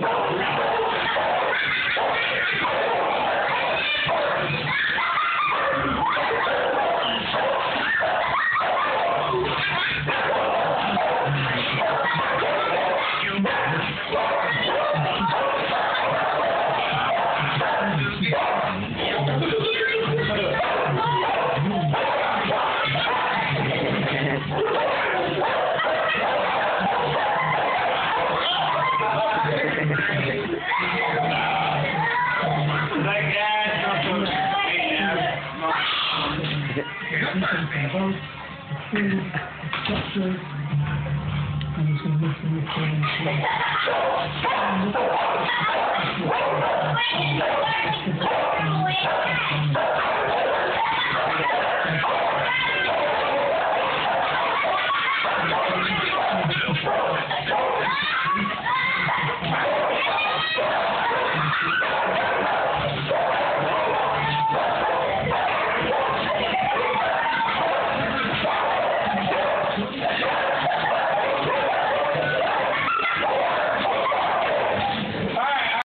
Jones. details of the the food, the structure, and it's going to look to you.